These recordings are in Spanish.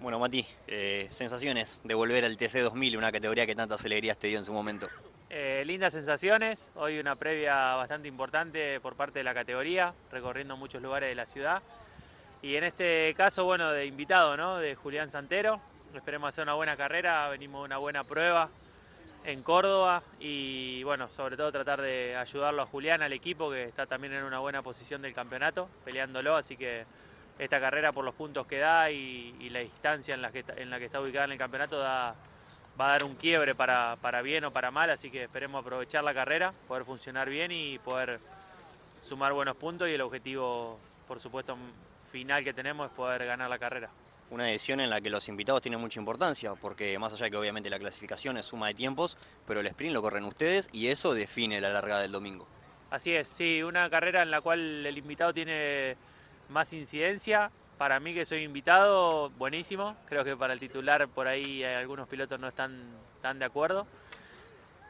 Bueno, Mati, eh, sensaciones de volver al TC 2000, una categoría que tantas alegrías te dio en su momento. Eh, lindas sensaciones, hoy una previa bastante importante por parte de la categoría, recorriendo muchos lugares de la ciudad. Y en este caso, bueno, de invitado, ¿no? De Julián Santero. Esperemos hacer una buena carrera, venimos de una buena prueba en Córdoba y bueno, sobre todo tratar de ayudarlo a Julián, al equipo que está también en una buena posición del campeonato, peleándolo, así que esta carrera por los puntos que da y, la distancia en la, que, en la que está ubicada en el campeonato da, va a dar un quiebre para, para bien o para mal, así que esperemos aprovechar la carrera, poder funcionar bien y poder sumar buenos puntos y el objetivo, por supuesto, final que tenemos es poder ganar la carrera. Una edición en la que los invitados tienen mucha importancia, porque más allá de que obviamente la clasificación es suma de tiempos, pero el sprint lo corren ustedes y eso define la largada del domingo. Así es, sí, una carrera en la cual el invitado tiene más incidencia. Para mí que soy invitado, buenísimo. Creo que para el titular por ahí algunos pilotos no están tan de acuerdo.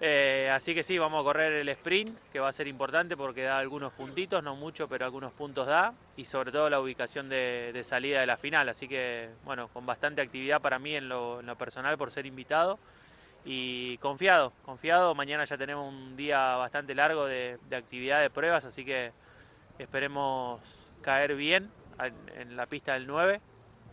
Eh, así que sí, vamos a correr el sprint, que va a ser importante porque da algunos puntitos, no mucho, pero algunos puntos da. Y sobre todo la ubicación de, salida de la final. Así que, bueno, con bastante actividad para mí en lo, personal por ser invitado. Y confiado, confiado. Mañana ya tenemos un día bastante largo de actividad de pruebas, así que esperemos caer bien en la pista del 9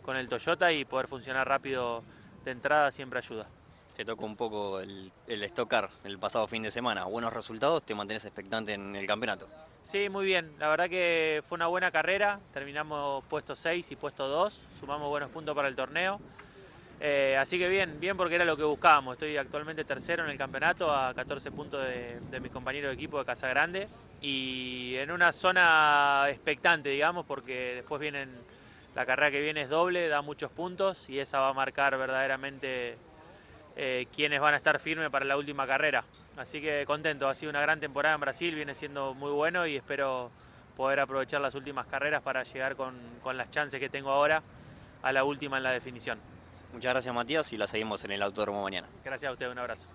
con el Toyota y poder funcionar rápido de entrada siempre ayuda. Te tocó un poco el, el estocar el pasado fin de semana. ¿Buenos resultados? ¿Te mantienes expectante en el campeonato? Sí, muy bien. La verdad que fue una buena carrera. Terminamos puesto 6 y puesto 2. Sumamos buenos puntos para el torneo. Eh, así que bien, bien porque era lo que buscábamos. Estoy actualmente tercero en el campeonato a 14 puntos de, mi compañero de equipo de Casa Grande y en una zona expectante, digamos, porque después vienen, la carrera que viene es doble, da muchos puntos y esa va a marcar verdaderamente eh, quiénes van a estar firmes para la última carrera. Así que contento, ha sido una gran temporada en Brasil, viene siendo muy bueno y espero poder aprovechar las últimas carreras para llegar con, con las chances que tengo ahora a la última en la definición. Muchas gracias Matías y la seguimos en el autódromo mañana. Gracias a usted, un abrazo.